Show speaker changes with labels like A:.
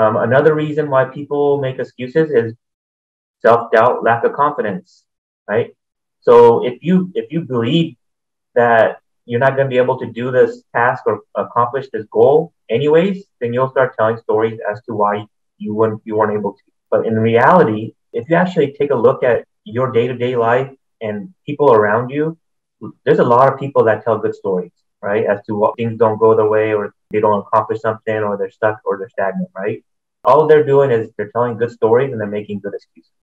A: Um, another reason why people make excuses is self doubt, lack of confidence, right? So if you if you believe that you're not going to be able to do this task or accomplish this goal anyways, then you'll start telling stories as to why you weren't you weren't able to. But in reality, if you actually take a look at your day to day life and people around you, there's a lot of people that tell good stories, right? As to what things don't go their way or they don't accomplish something or they're stuck or they're stagnant, right? All they're doing is they're telling good stories and they're making good excuses.